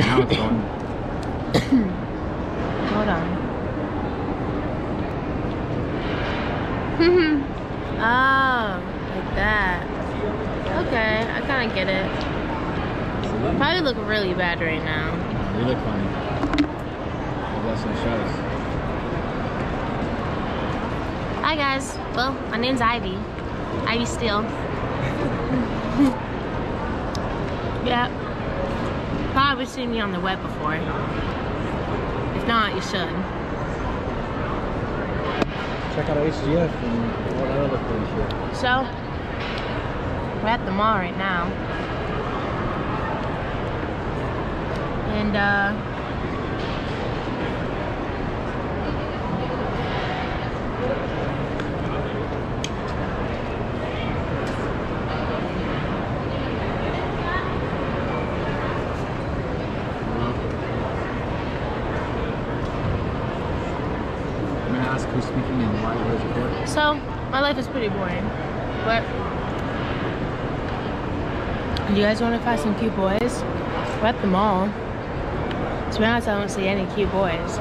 Now it's going. Hold on. oh, like that. Okay, I kind of get it. Probably look really bad right now. You look funny. Maybe that's some shows. Hi guys. Well, my name's Ivy. Ivy Steele. yeah. Probably seen me on the web before. If not, you should. Check out HGF and all other cool shit. So, we're at the mall right now. And, uh, I'm gonna ask who's speaking and why where's it for. So, my life is pretty boring. But, do you guys want to find some cute boys? We're at the mall. To be honest, I don't see any cute boys.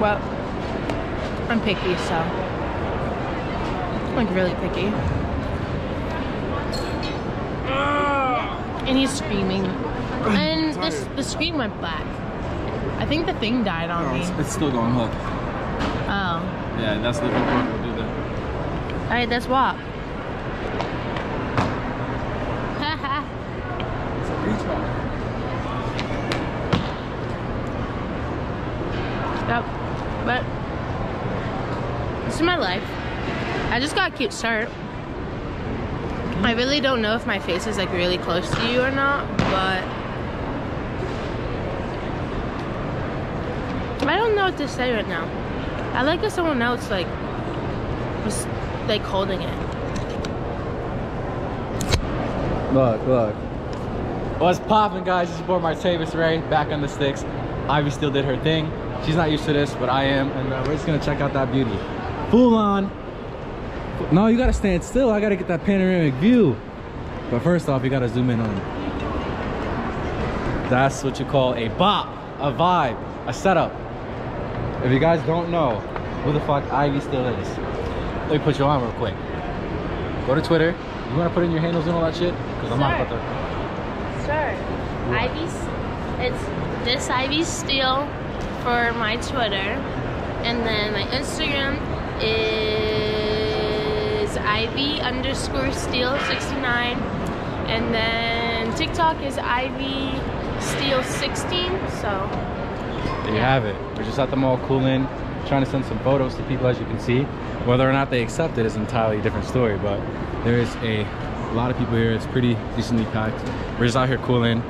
Well, I'm picky, so. Like really picky. And he's screaming. And this the screen went black. I think the thing died on me. it's still going hook. Oh. Yeah, that's the part. We'll do that. Alright, let's walk. It's a beach walk. Yep. But this is my life. I just got a cute shirt. I really don't know if my face is like really close to you or not, but I don't know what to say right now. I like if someone else like was like holding it. Look, look. What's poppin', guys? This is boy Martavis Ray, back on the sticks. Ivy Steele did her thing. She's not used to this, but I am, and uh, we're just gonna check out that beauty. Full on. No, you gotta stand still. I gotta get that panoramic view. But first off, you gotta zoom in on it. That's what you call a bop, a vibe, a setup. If you guys don't know who the fuck Ivy Steele is, let me put you on real quick. Go to Twitter. You wanna put in your handles and all that shit? Because I'm not about to. Sure. Ivy's it's this Ivy Steele for my Twitter. And then my Instagram is Ivy underscore Steele 69. And then TikTok is Ivy Steele 16. So There you have it. We're just at the mall cooling, trying to send some photos to people as you can see. Whether or not they accept it is an entirely different story, but there is a lot of people here. It's pretty decently packed. We're just out here cooling.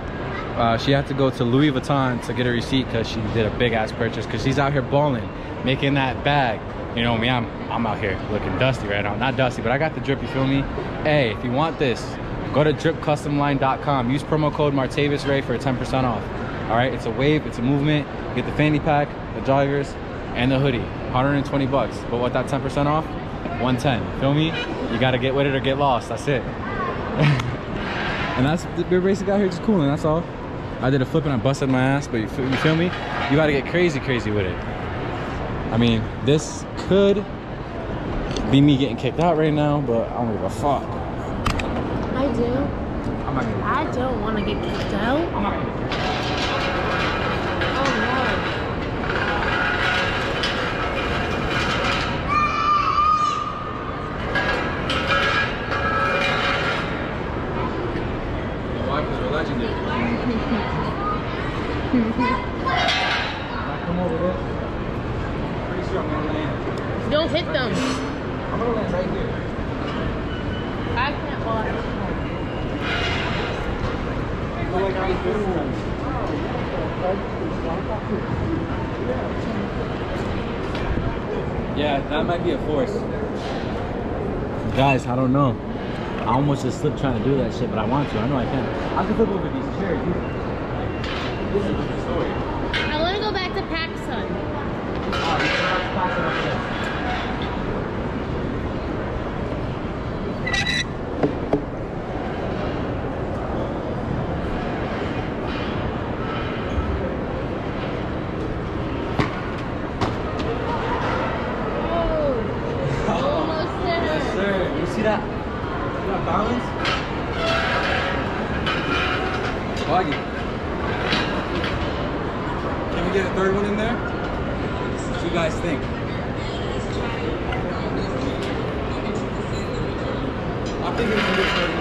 Uh, she had to go to Louis Vuitton to get a receipt because she did a big ass purchase because she's out here balling, making that bag. You know me, I'm I'm out here looking dusty right now. Not dusty, but I got the drip, you feel me? Hey, if you want this, go to dripcustomline.com. Use promo code Martavis Ray for 10% off. All right, it's a wave, it's a movement. Get the fanny pack, the joggers, and the hoodie. 120 bucks. But with that 10% off, 110. Feel me? You gotta get with it or get lost. That's it. and that's we're basically out here just cooling. That's all. I did a flip and I busted my ass, but you feel, you feel me? You gotta get crazy, crazy with it. I mean, this could be me getting kicked out right now, but I don't give a fuck. I do. I'm not gonna. I don't want to get kicked out. I'm not gonna. Oh Why? Because we're legendary. Now come over there. Pretty sure I'm gonna land. Don't hit them. I'm gonna land right here. I can't watch. Like. Yeah, that might be a force. Guys, I don't know. I almost just slipped trying to do that shit, but I want to. I know I can. I can flip over these chairs. This is the story. Collins. Boggy. Can we get a third one in there? What do you guys think? I'm thinking we can get a third one.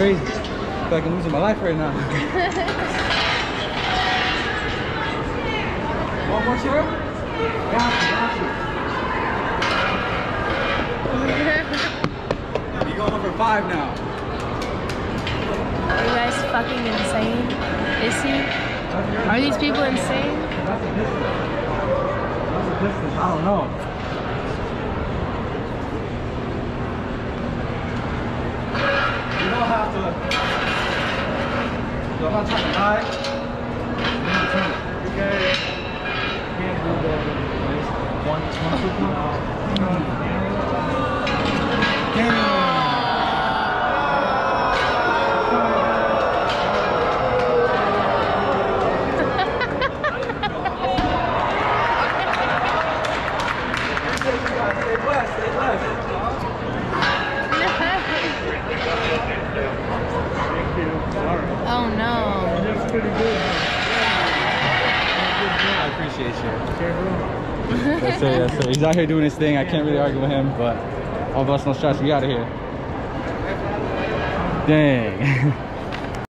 Crazy. I feel like I'm losing my life right now. One more share? Got you, got you. Going for five now. Are you guys fucking insane? Is he? Are these people insane? That's a distance. That's a distance. I don't know. You don't have to. So I'm not trying to One, one, two, no. I appreciate you. That's it, that's it. He's out here doing his thing. I can't really argue with him, but all of us no stress. We out of here. Dang.